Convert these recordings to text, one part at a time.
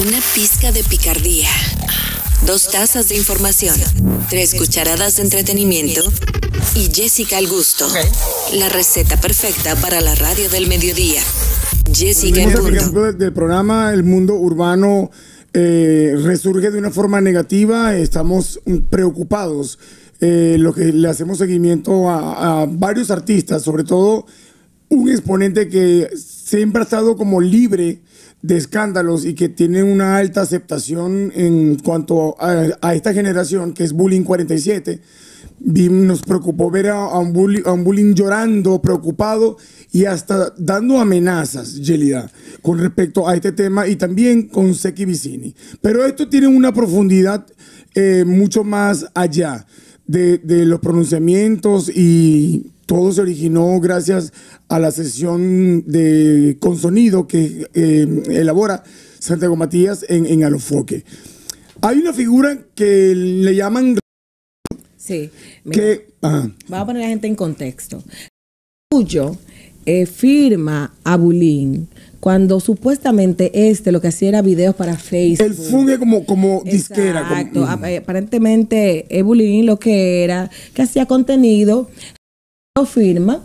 Una pizca de picardía. Dos tazas de información. Tres cucharadas de entretenimiento. Y Jessica al gusto. La receta perfecta para la radio del mediodía. Jessica en Por punto. ejemplo, del programa El Mundo Urbano eh, resurge de una forma negativa. Estamos preocupados. Eh, lo que le hacemos seguimiento a, a varios artistas, sobre todo un exponente que siempre ha estado como libre de escándalos y que tiene una alta aceptación en cuanto a, esta generación, que es Bullying 47. Vi- nos preocupó ver a, un bullying llorando, preocupado y hasta dando amenazas, Yelida, con respecto a este tema y también con Seki Vicini. Pero esto tiene una profundidad eh, mucho más allá de los pronunciamientos y todo se originó gracias a la sesión de con sonido que eh, elabora Santiago Matías en, en Alofoque. Hay una figura que le llaman Sí. mira, que... ajá. Vamos a poner a la gente en contexto. Tuyo eh, firma a Bulín cuando supuestamente este lo que hacía era videos para Facebook. Él funge como, como disquera. como- Exacto. Ap- eh, Aparentemente, eh, Bulín lo que era, que hacía contenido, firma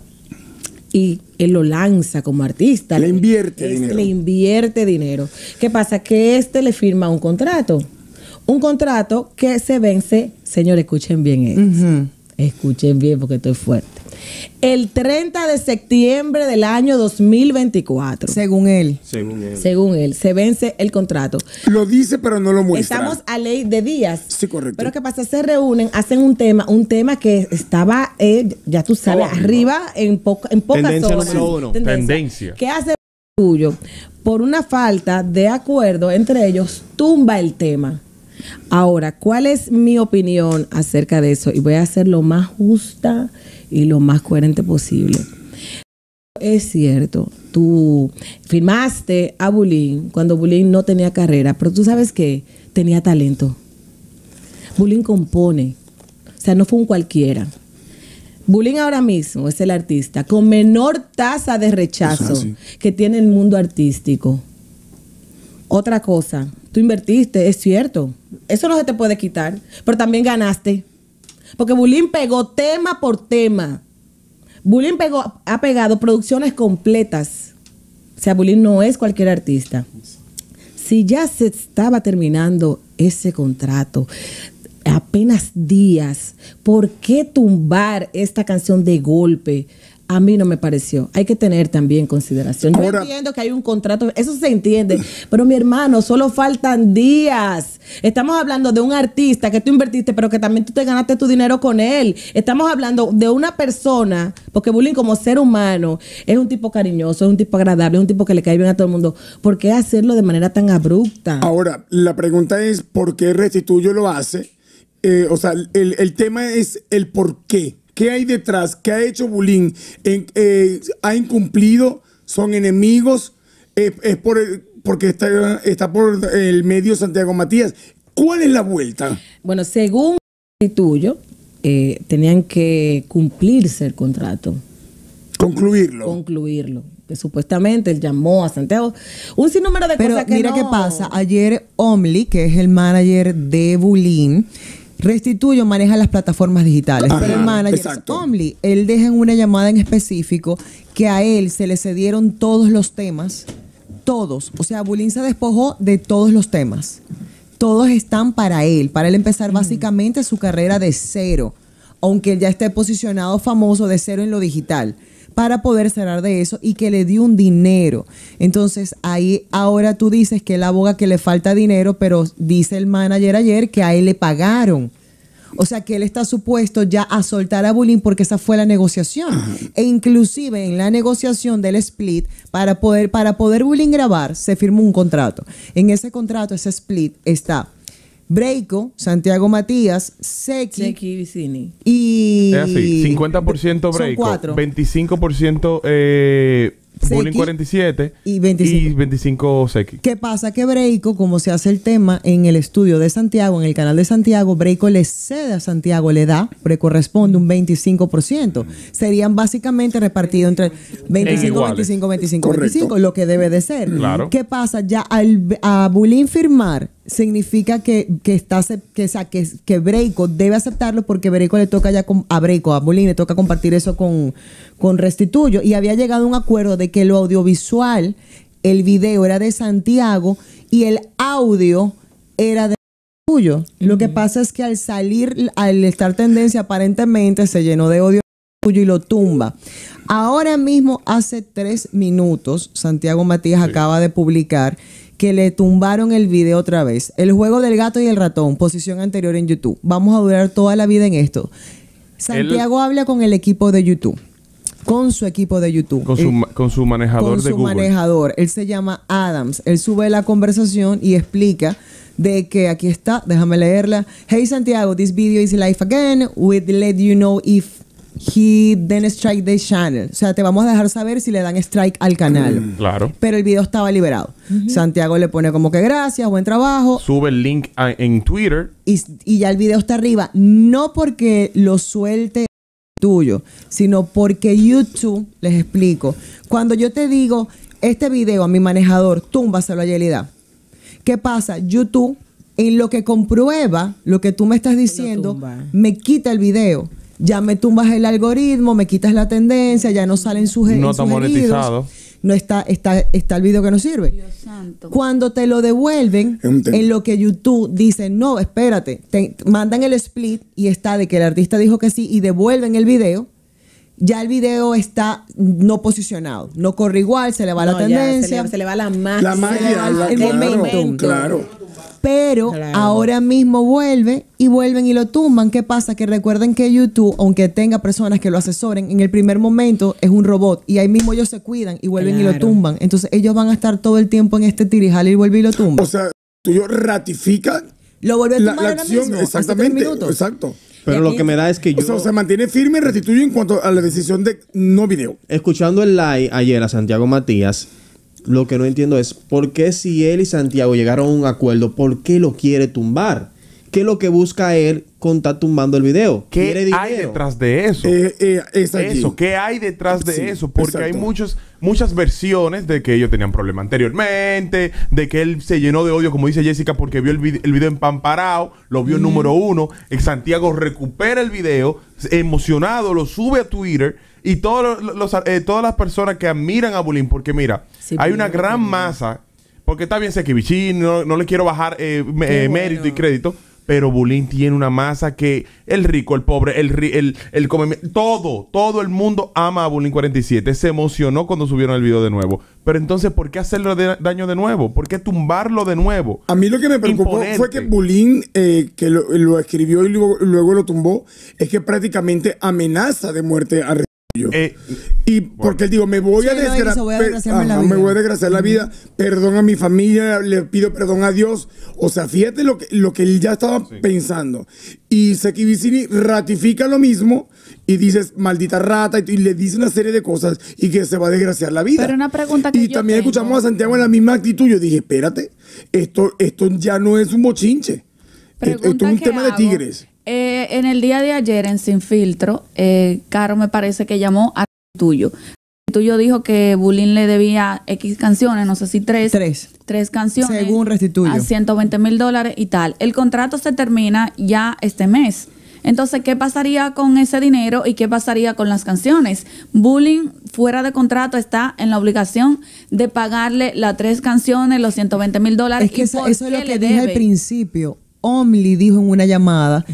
y él lo lanza como artista. Le invierte Este dinero. Le invierte dinero. ¿Qué pasa? Que este le firma un contrato. Un contrato que se vence, señores, escuchen bien esto. Escuchen bien porque estoy fuerte. El 30 de septiembre del año 2024. Según él. Según él. Según él, se vence el contrato. Lo dice, pero no lo muestra. Estamos a ley de días. Sí, correcto. Pero ¿qué pasa? Se reúnen, hacen un tema, un tema que estaba, eh, ya tú sabes, Oh, arriba en, poca- en pocas Tendencia horas. número uno. Tendencia. ¿Qué hace tuyo? Por una falta de acuerdo entre ellos, tumba el tema. Ahora, ¿cuál es mi opinión acerca de eso? Y voy a ser lo más justa y lo más coherente posible. Es cierto, tú firmaste a Bulín cuando Bulín no tenía carrera, pero tú sabes que tenía talento. Bulín compone, o sea, no fue un cualquiera. Bulín ahora mismo es el artista con menor tasa de rechazo que tiene el mundo artístico. Otra cosa, tú invertiste, es cierto. Eso no se te puede quitar, pero también ganaste. Porque Bulín pegó tema por tema. Bulín pegó, ha pegado producciones completas. O sea, Bulín no es cualquier artista. Si ya se estaba terminando ese contrato, apenas días, ¿por qué tumbar esta canción de golpe? A mí no me pareció. Hay que tener también consideración. Yo Ahora- entiendo que hay un contrato, eso se entiende, pero mi hermano, solo faltan días. Estamos hablando de un artista que tú invertiste, pero que también tú te ganaste tu dinero con él. Estamos hablando de una persona, porque Bullying como ser humano es un tipo cariñoso, es un tipo agradable, es un tipo que le cae bien a todo el mundo. ¿Por qué hacerlo de manera tan abrupta? Ahora, la pregunta es por qué Restituyo lo hace. Eh, o sea, el, el tema es el por qué. ¿Qué hay detrás? ¿Qué ha hecho Bulín? Eh, ¿Ha incumplido? ¿Son enemigos? Eh, ¿Es por el- porque está, está por el medio Santiago Matías? ¿Cuál es la vuelta? Bueno, según el tuyo, eh, tenían que cumplirse el contrato. Concluirlo. concluirlo. Que supuestamente él llamó a Santiago. Un sinnúmero de Pero cosas que mira no- qué pasa. Ayer Omli, que es el manager de Bulín, Restituyo maneja las plataformas digitales. Ajá, pero el manager exacto. Omli. Él deja en una llamada en específico que a él se le cedieron todos los temas. Todos. O sea, Bulín se despojó de todos los temas. Todos están para él. Para él empezar básicamente su carrera de cero. Aunque él ya esté posicionado famoso de cero en lo digital para poder cerrar de eso y que le dio un dinero. Entonces ahí ahora tú dices que él aboga que le falta dinero, pero dice el manager ayer que a él le pagaron. O sea que él está supuesto ya a soltar a Bulín porque esa fue la negociación. E inclusive en la negociación del split, para poder, para poder Bulín grabar, se firmó un contrato. En ese contrato, ese split, está Breiko, Santiago Matías, Seki Seki Vicini. y... Es así, 50% Son break, cuatro. 25% eh, Bullying Seki 47 y 25. y 25 Seki. ¿Qué pasa? Que Breiko, como se hace el tema en el estudio de Santiago, en el canal de Santiago, Breiko le cede a Santiago, le da, le corresponde un 25%. Serían básicamente repartidos entre 25, iguales. 25, 25, Correcto. 25, lo que debe de ser. Claro. ¿Qué pasa? Ya al a Bulín firmar, significa que, que está que, que, que Breiko debe aceptarlo porque Breiko le toca ya com- a Breiko, a Bulín le toca compartir eso con, con Restituyo. Y había llegado a un acuerdo de que lo audiovisual, el video era de Santiago y el audio era de tuyo. Lo que pasa es que al salir, al estar tendencia aparentemente, se llenó de odio y lo tumba. Ahora mismo, hace tres minutos, Santiago Matías acaba de publicar que le tumbaron el video otra vez. El juego del gato y el ratón, posición anterior en YouTube. Vamos a durar toda la vida en esto. Santiago habla con el equipo de YouTube. Con su equipo de YouTube. Con su, ma- con su manejador con de su Google. manejador. Él se llama Adams. Él sube la conversación y explica de que aquí está, déjame leerla. Hey Santiago, this video is live again. We'd let you know if he then strike the channel. O sea, te vamos a dejar saber si le dan strike al canal. Claro. Pero el video estaba liberado. Santiago le pone como que gracias, buen trabajo. Sube el link a- en Twitter. Y, y ya el video está arriba. No porque lo suelte tuyo, sino porque YouTube, les explico, cuando yo te digo este video a mi manejador, túmbaselo a Yelida. ¿Qué pasa? YouTube, en lo que comprueba lo que tú me estás diciendo, me quita el video. Ya me tumbas el algoritmo, me quitas la tendencia, ya no salen suge- No está sugeridos. monetizado. No está, está, está el video que no sirve. santo. Cuando te lo devuelven, en lo que YouTube dice, no, espérate, te mandan el split y está de que el artista dijo que sí y devuelven el video, ya el video está no posicionado, no corre igual, se le va la No, tendencia. se, le, se le va la magia. La magia, la- el claro, momento. claro. Pero Claro. ahora mismo vuelve y vuelven y lo tumban. ¿Qué pasa? Que recuerden que YouTube, aunque tenga personas que lo asesoren, en el primer momento es un robot y ahí mismo ellos se cuidan y vuelven y lo tumban. Entonces ellos van a estar todo el tiempo en este tirijal y vuelve y lo tumban. O sea, tuyo ratifica lo vuelve a la, tumbar la acción. mismo, hace tres Exactamente. Exacto. Pero lo que me da es que O yo, sea, se mantiene firme y restituye en cuanto a la decisión de no video. escuchando el live ayer a Santiago Matías, lo que no entiendo es por qué si él y Santiago llegaron a un acuerdo, ¿por qué lo quiere tumbar? ¿Qué es lo que busca él con estar tumbando el video? ¿Qué ¿Quiere hay detrás de eso? Eh, eh, es allí. Eso, ¿qué hay detrás de Sí, eso? Porque hay muchos, muchas versiones de que ellos tenían problema anteriormente, de que él se llenó de odio, como dice Jessica, porque vio el, vid- el video empamparado, lo vio número uno. Santiago recupera el video, emocionado, lo sube a Twitter. Y todos los, los- eh, todas las personas que admiran a Bulín, porque mira, Sí, hay una gran masa, porque está bien Sekibichi, no, no le quiero bajar eh, eh, mérito y crédito, pero Bulín tiene una masa que el rico, el pobre, el, ri- el, el come- todo, todo el mundo ama a Bulín 47. Se emocionó cuando subieron el video de nuevo. Pero entonces, ¿por qué hacerle de- daño de nuevo? ¿Por qué tumbarlo de nuevo? A mí lo que me preocupó Imponente. fue que Bulín, eh, que lo, lo escribió y luego, luego lo tumbó, es que prácticamente amenaza de muerte a Restituyo. Eh, Y porque él dijo, me voy Sí, a desgraciar. me vida. voy a desgraciar la vida. Perdón a mi familia, le pido perdón a Dios. O sea, fíjate lo que, lo que él ya estaba pensando. Y Seki Vicini ratifica lo mismo y dices, maldita rata, y, y le dice una serie de cosas y que se va a desgraciar la vida. Pero una pregunta que Y yo también tengo. escuchamos a Santiago en la misma actitud. Yo dije, espérate, esto, esto ya no es un bochinche. Esto, esto Pregunta es un tema de tigres. Eh, en el día de ayer, en Sin Filtro, eh, Caro me parece que llamó a Tuyo. Tuyo dijo que Bulín le debía X canciones, no sé si tres. Tres. Tres canciones. Según Restituyo. A 120 mil dólares y tal. El contrato se termina ya este mes. Entonces, ¿qué pasaría con ese dinero y qué pasaría con las canciones? Bullying fuera de contrato está en la obligación de pagarle las tres canciones, los 120 mil dólares. Es que ¿Y eso, es lo que dije al debe? principio. Omli dijo en una llamada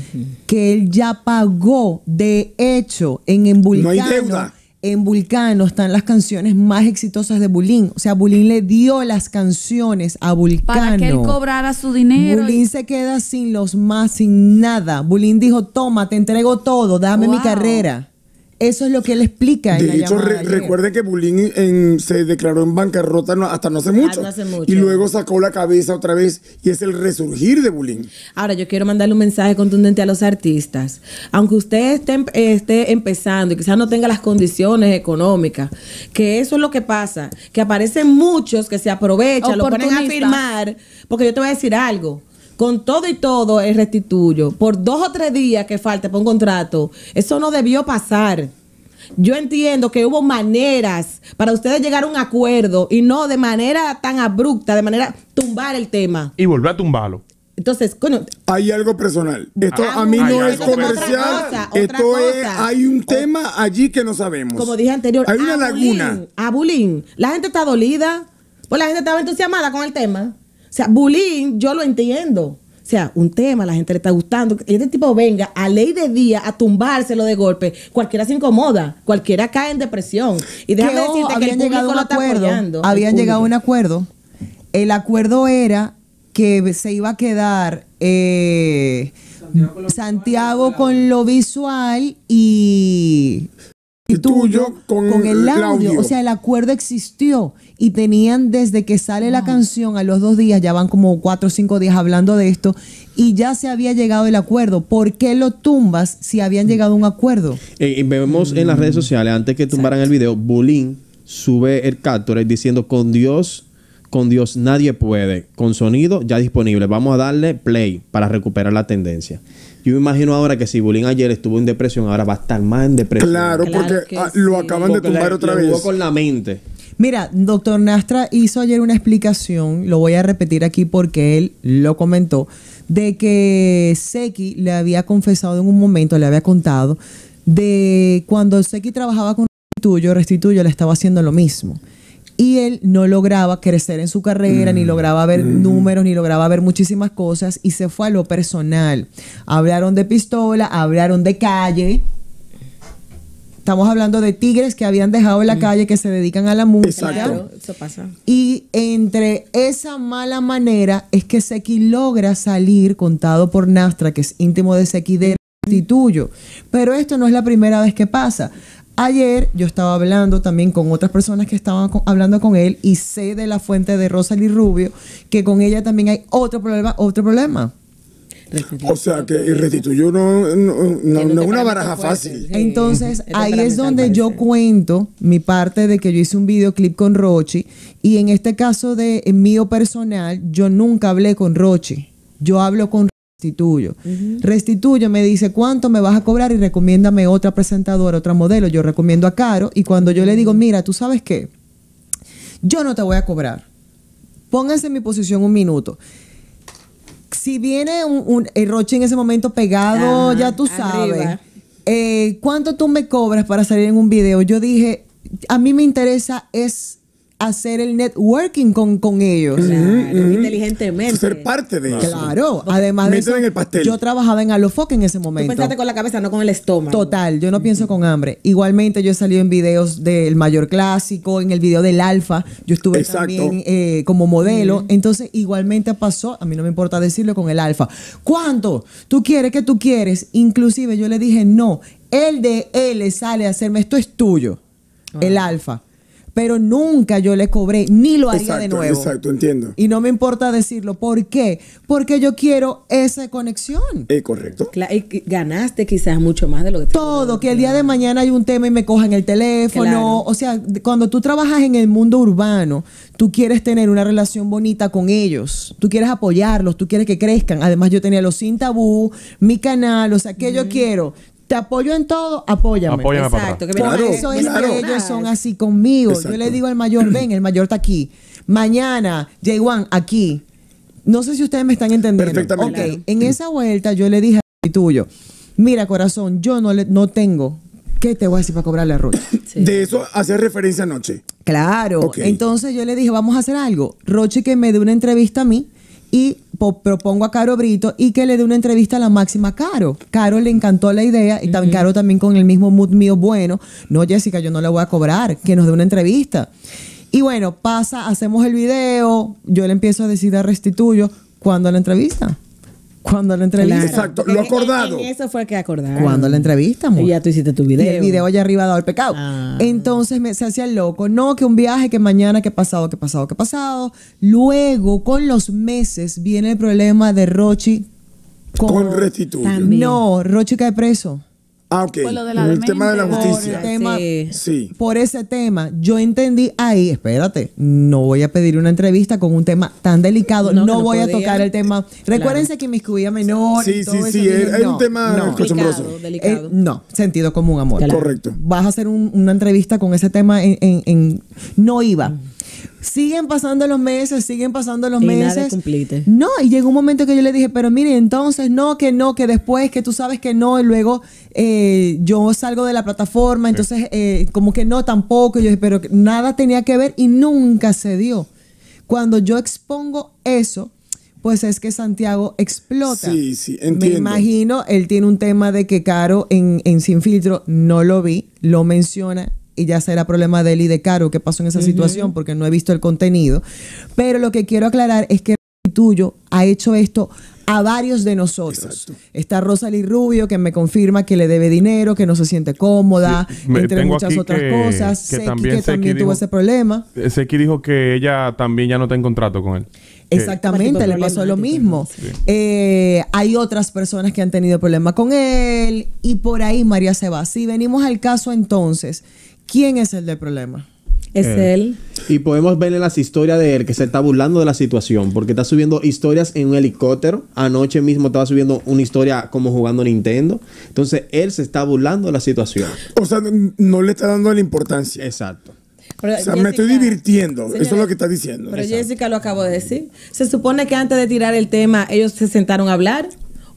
que él ya pagó. De hecho, en, Vulcano. No hay deuda. En Vulcano están las canciones más exitosas de Bulín. O sea, Bulín le dio las canciones a Vulcano. Para que él cobrara su dinero. Bulín se queda sin los más, sin nada. Bulín dijo, toma, te entrego todo, dame mi carrera. Eso es lo que él explica en la De hecho, re- de recuerden que Bulín en- se declaró en bancarrota no- hasta no hace mucho. no hace mucho. Y luego sacó la cabeza otra vez y es el resurgir de Bulín. Ahora, yo quiero mandarle un mensaje contundente a los artistas. Aunque usted esté, em- esté empezando y quizás no tenga las condiciones económicas, que eso es lo que pasa, que aparecen muchos que se aprovechan, lo ponen a firmar, porque yo te voy a decir algo. Con todo y todo es restituyo. Por dos o tres días que falte para un contrato, eso no debió pasar. Yo entiendo que hubo maneras para ustedes llegar a un acuerdo y no de manera tan abrupta, de manera tumbar el tema. Y volver a tumbarlo. Entonces, coño, Hay algo personal. Esto Ah, a mí no es comercial. Otra cosa, otra Esto es, hay un tema allí que no sabemos. como dije anterior, Hay una a laguna. a bullying. La gente está dolida, pues la gente estaba entusiasmada con el tema. O sea, bullying, yo lo entiendo. O sea, un tema, la gente le está gustando. Y este tipo venga a ley de día a tumbárselo de golpe. Cualquiera se incomoda, cualquiera cae en depresión. Y déjame Que, ojo, decirte que el llegado a un acuerdo. apoyando. Habían el llegado a un acuerdo. El acuerdo era que se iba a quedar eh, Santiago con lo visual y, Y tuyo con el el audio. audio. O sea, el acuerdo existió y tenían desde que sale la canción a los dos días, ya van como cuatro o cinco días hablando de esto y ya se había llegado el acuerdo. ¿Por qué lo tumbas si habían llegado a un acuerdo? Eh, y vemos en las redes sociales, antes que tumbaran el video, Bulín sube el capture diciendo con Dios, con Dios nadie puede. Con sonido ya disponible. Vamos a darle play para recuperar la tendencia. Yo me imagino ahora que si Bulín ayer estuvo en depresión, ahora va a estar más en depresión. Claro, Claro porque que ah, sí. lo acaban de tumbar le- otra le jugó vez. con la mente. Mira, doctor Nastra hizo ayer una explicación, lo voy a repetir aquí porque él lo comentó, de que Seki le había confesado en un momento, le había contado, de cuando Seki trabajaba con Restituyo, Restituyo le estaba haciendo lo mismo. Y él no lograba crecer en su carrera, ni lograba ver números, ni lograba ver muchísimas cosas, y se fue a lo personal. Hablaron de pistola, hablaron de calle, Estamos hablando de tigres que habían dejado en la calle, que se dedican a la música. Exacto. Claro, eso pasa. Y entre esa mala manera es que Seki logra salir, contado por Nastra, que es íntimo de Seki, de Restituyo. Pero esto no es la primera vez que pasa. Ayer yo estaba hablando también con otras personas que estaban hablando con él y sé de la fuente de Rosalie Rubio que con ella también hay otro problema, otro problema. O sea, que el restituyo no, no, no- no es una baraja fácil. Sí. Entonces, Es ahí es donde yo cuento mi parte de que yo hice un videoclip con Rochi. Y en este caso de en mío personal, yo nunca hablé con Rochi. Yo hablo con Restituyo. Restituyo me dice cuánto me vas a cobrar y recomiéndame otra presentadora, otra modelo. Yo recomiendo a Caro. Y cuando yo le digo, mira, ¿tú sabes qué? Yo no te voy a cobrar. Pónganse en mi posición un minuto. Si viene un, un- el Rochi en ese momento pegado, ya tú sabes. eh, ¿Cuánto tú me cobras para salir en un video? Yo dije, a mí me interesa es hacer el networking con, con ellos. Claro, inteligentemente. Ser parte de eso. Claro, además de eso, en el pastel. yo trabajaba en Alofoque en ese Tú momento. pensaste con la cabeza, no con el estómago. Total, yo no pienso con hambre. Igualmente yo he salido en videos del Mayor Clásico, en el video del Alfa, yo estuve Exacto. también eh, como modelo, entonces igualmente pasó, a mí no me importa decirlo con el Alfa. ¿Cuánto? ¿Tú quieres? ¿Qué tú quieres? Inclusive yo le dije, no, el de él le sale a hacerme, esto es tuyo, el Alfa. Pero nunca yo le cobré, ni lo haría de nuevo. exacto, entiendo. Y no me importa decirlo. ¿Por qué? Porque yo quiero esa conexión. Eh, correcto. Cla- y ganaste quizás mucho más de lo que te Todo, que el día de mañana hay un tema y me cojan el teléfono. Claro. O sea, cuando tú trabajas en el mundo urbano, tú quieres tener una relación bonita con ellos. Tú quieres apoyarlos, tú quieres que crezcan. Además, yo tenía los sin tabú, mi canal, o sea, que yo quiero. Te apoyo en todo, apóyame. Apóyame Exacto, que Por Claro, eso es claro. que ellos son así conmigo. Exacto. Yo le digo al mayor, ven, el mayor está aquí. Mañana, J1, aquí. No sé si ustedes me están entendiendo. Perfectamente. Ok, en esa vuelta yo le dije a tuyo, mira corazón, yo no, le, no tengo, ¿qué te voy a decir para cobrarle a Roche? Sí. De eso hacía referencia anoche. Claro. Ok. Entonces yo le dije, vamos a hacer algo. Roche que me dé una entrevista a mí y propongo a Caro Brito y que le dé una entrevista a la máxima Caro. Caro le encantó la idea y también Caro también con el mismo mood mío bueno. No, Jessica, yo no le voy a cobrar, que nos dé una entrevista. Y bueno, pasa, hacemos el video, yo le empiezo a decir a Restituyo, ¿cuándo la entrevista? Cuando la entrevista. Exacto, lo acordado. En, en eso fue que acordaron. Cuando la entrevistamos. Y ya tú hiciste tu Y video. el video allá arriba dado el pecado. Ah. Entonces me, se hacía el loco. No, que un viaje, que mañana, que pasado, que pasado, que pasado. Luego, con los meses, viene el problema de Rochi Con restituyo. También. No, Rochi cae preso. Ah, ok. Por lo de la el tema de la justicia. Por tema- Sí. Sí. Por ese tema, yo entendí ahí, espérate, no voy a pedir una entrevista con un tema tan delicado, No, no, que no voy a tocar el tema. Recuérdense que me excluía menor. Sí, y todo sí, eso, sí, era un tema no. Delicado, delicado. Eh, no, sentido común, amor. Claro. Correcto. Vas a hacer un- una entrevista con ese tema en, en- en- no iba. Siguen pasando los meses, siguen pasando los Y nada meses. cumpliste. No, y llegó un momento que yo le dije, pero mire, entonces no, que no, que después, que tú sabes que no, y luego eh, yo salgo de la plataforma, entonces eh, como que no tampoco, y yo dije, pero que nada tenía que ver y nunca se dio. Cuando yo expongo eso, pues es que Santiago explota. Sí, sí, Me entiendo. imagino, él tiene un tema de que Caro en, en Sin Filtro no lo vi, lo menciona y ya será problema de él y de Caro qué pasó en esa situación porque no he visto el contenido. Pero lo que quiero aclarar es que tuyo ha hecho esto a varios de nosotros. Exacto. Está Rosalie Rubio que me confirma que le debe dinero, que no se siente cómoda, Sí, me- entre muchas otras que- cosas. que Seki, también que Seki también tuvo dijo- ese problema. Eh, Seki dijo que ella también ya no está en contrato con él. Exactamente, le pasó lo mismo. Eh, hay otras personas que han tenido problemas con él y por ahí María se va. Si venimos al caso entonces, ¿quién es el del problema? Es Eh. él. Y podemos ver en las historias de él que se está burlando de la situación, porque está subiendo historias en un helicóptero. Anoche mismo estaba subiendo una historia como jugando Nintendo. Entonces él se está burlando de la situación. O sea, no le está dando la importancia. Exacto. Pero O sea, me estoy divirtiendo. Eso es lo que está diciendo. Pero Jessica lo acabo de decir. Se supone que antes de tirar el tema, ellos se sentaron a hablar.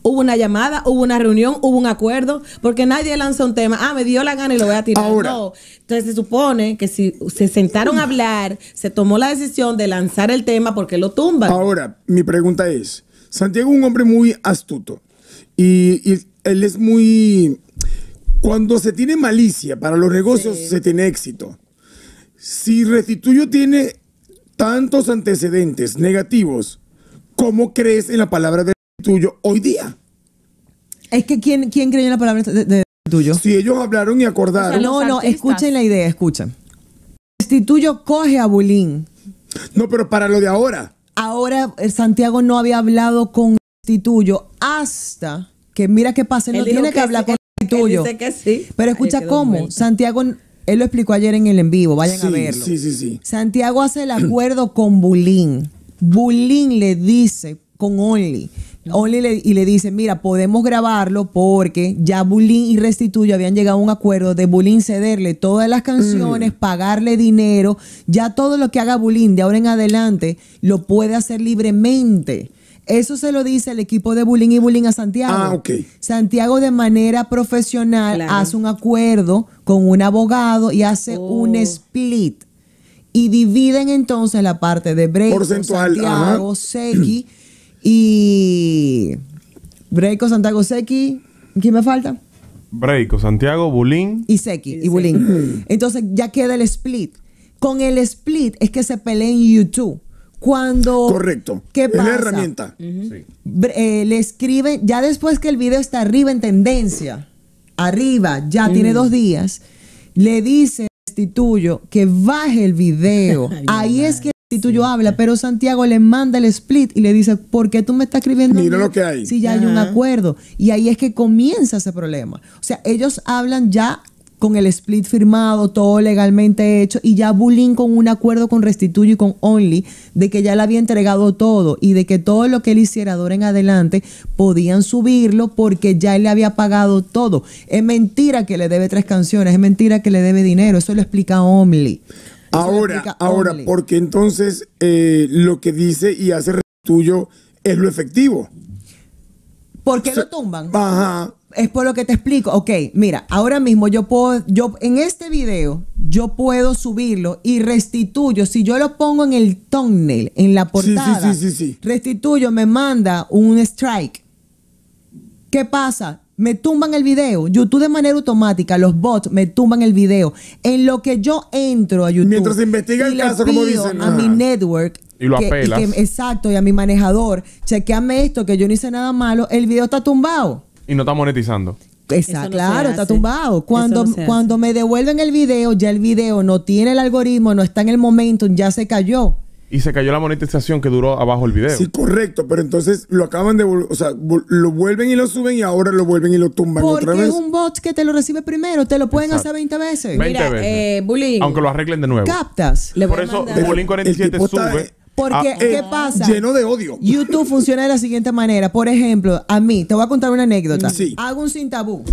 Hubo una llamada, hubo una reunión, hubo un acuerdo, porque nadie lanza un tema, ah, me dio la gana y lo voy a tirar. Ahora. No. Entonces se supone que si se sentaron a hablar, se tomó la decisión de lanzar el tema porque lo tumban. Ahora, mi pregunta es, Santiago es un hombre muy astuto y, y él es muy... Cuando se tiene malicia para los negocios, se tiene éxito. Si Restituyo tiene tantos antecedentes negativos, ¿cómo crees en la palabra de Restituyo hoy día? Es que ¿quién, quién creyó en la palabra de, de- tuyo? Si ellos hablaron y acordaron... O sea, no, no, artistas. escuchen la idea, escuchen. Restituyo coge a Bulín. no, pero para lo de ahora. Ahora eh, Santiago no había hablado con Restituyo hasta que mira qué pasa, él, no tiene que, hablar sí, con dice que sí. Pero escucha cómo. Santiago, él lo explicó ayer en el en vivo, vayan a verlo. sí, sí, sí. Santiago hace el acuerdo con Bulín. Bulín le dice con Only. Only le- y le dice, mira, podemos grabarlo porque ya Bulín y Restituyo habían llegado a un acuerdo de Bulín cederle todas las canciones, pagarle dinero, ya todo lo que haga Bulín de ahora en adelante lo puede hacer libremente. Eso se lo dice el equipo de Bulín y Bulín a Santiago. Ah, ok. Santiago de manera profesional Claro. hace un acuerdo con un abogado y hace Oh. un split. Y dividen entonces la parte de Porcentual, Santiago. Seki y Breiko, Santiago, Seki. ¿Quién me falta? Breiko, Santiago, Bulín. Y Seki, y Bulín. Entonces ya queda el split. Con el split es que se pelea en YouTube. Cuando. Correcto. ¿Qué Es pasa? la herramienta. Eh, le escriben, ya después que el video está arriba en tendencia, arriba, ya Mm. tiene dos días, le dice Restituyo que baje el video. Ay, Ahí es que Restituyo habla, pero Santiago le manda el split y le dice, ¿por qué tú me estás escribiendo? Mira lo que hay. Si ya hay un acuerdo. Y ahí es que comienza ese problema. O sea, ellos hablan ya con el split firmado, todo legalmente hecho, y ya Bulín con un acuerdo con Restituyo y con Only, de que ya le había entregado todo y de que todo lo que él hiciera de ahora en adelante podían subirlo porque ya él le había pagado todo. Es mentira que le debe tres canciones, es mentira que le debe dinero, eso lo explica Only. Ahora, ahora, Only. porque entonces eh, lo que dice y hace tuyo es lo efectivo. ¿Por qué lo tumban? Ajá. Es por lo que te explico. Ok, mira, ahora mismo yo puedo, yo en este video, yo puedo subirlo y restituyo. Si yo lo pongo en el thumbnail, en la sí, portada, sí, sí, sí. restituyo, me manda un strike. ¿Qué pasa? Me tumban el video. YouTube de manera automática, los bots me tumban el video. En lo que yo entro a YouTube. Mientras se investiga y el caso, como pido dicen, A mi network Y lo que- apelas. que- exacto, y a mi manejador, chequeame esto, que yo no hice nada malo, el video está tumbado. Y no está monetizando. Exacto, no claro, está tumbado. Cuando, no cuando me devuelven el video, ya el video no tiene el algoritmo, no está en el momento, ya se cayó. Y se cayó la monetización que duró abajo el video. Sí, correcto, pero entonces lo acaban de, o sea, lo vuelven y lo suben y ahora lo vuelven y lo tumban otra Porque vez. es un bot que te lo recibe primero, te lo pueden Exacto. hacer 20 veces. 20 Mira, veces. eh, Bullying. Aunque lo arreglen de nuevo. Captas. Le Por eso El 47 tipo está, sube. eh, Porque, Ah, ¿qué Eh, pasa? Lleno de odio. YouTube funciona de la siguiente manera. Por ejemplo, a mí, te voy a contar una anécdota. Sí. Hago un sin tabú.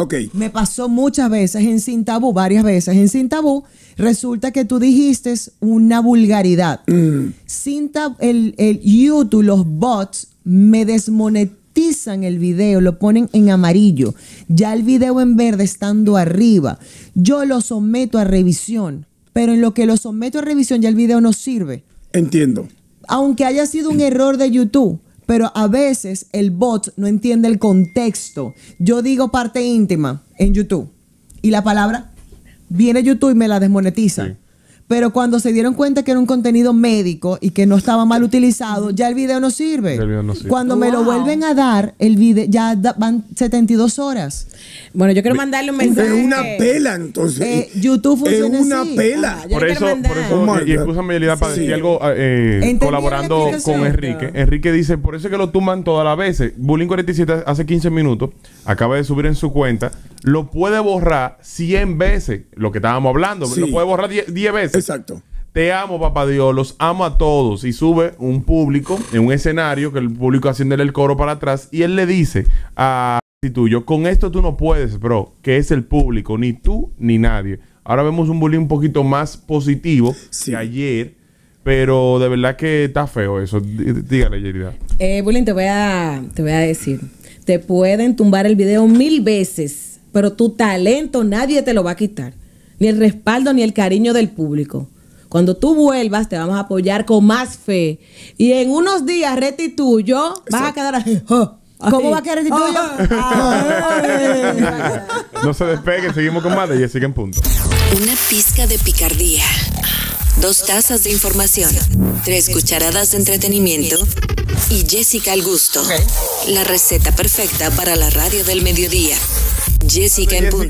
Ok. Me pasó muchas veces en Sin Tabú, varias veces en Sin Tabú. Resulta que tú dijiste una vulgaridad. Sin Tab- el, el YouTube, los bots, me desmonetizan el video, lo ponen en amarillo. Ya el video en verde estando arriba. Yo lo someto a revisión, pero en lo que lo someto a revisión ya el video no sirve Entiendo. aunque haya sido un error de YouTube, pero a veces el bot no entiende el contexto. Yo digo parte íntima en YouTube y la palabra viene YouTube y me la desmonetiza. Pero cuando se dieron cuenta que era un contenido médico y que no estaba mal utilizado, ya el video no sirve. Ya el video no sirve. Cuando me lo vuelven a dar, el video ya da- van 72 horas. Bueno, yo quiero mandarle un mensaje. Es una pela, entonces. Eh, YouTube funciona Es una así. pela. Ah, Por eso, por eso, Oh y, excúsame, Yelida, para Sí. decir algo eh, Entendí colaborando con Enrique. Enrique dice, por eso es que lo tumban todas las veces. Bullying 47 hace 15 minutos, acaba de subir en su cuenta, lo puede borrar 100 veces, lo que estábamos hablando, Sí. lo puede borrar 10 10 veces. Exacto. Te amo, papá Dios, los amo a todos. Y sube un público en un escenario, que el público haciéndole el coro para atrás, y él le dice a si tuyo, con esto tú no puedes, bro, que es el público, ni tú ni nadie. Ahora vemos un bullying un poquito más positivo Sí. que ayer, pero de verdad que está feo eso. Dí- Dígale, Yerida. Eh, Bullying, te voy a, te voy a decir. Te pueden tumbar el video mil veces, pero tu talento nadie te lo va a quitar. Ni el respaldo ni el cariño del público. Cuando tú vuelvas, te vamos a apoyar con más fe. Y en unos días, Reti tú, yo, vas a quedar así. oh, ¿Cómo va a quedar Reti tú y yo? Ah, No se despegue, seguimos con más de Jessica en punto. Una pizca de picardía. Dos tazas de información. Tres cucharadas de entretenimiento. Y Jessica al gusto. La receta perfecta para la radio del mediodía. Jessica en punto.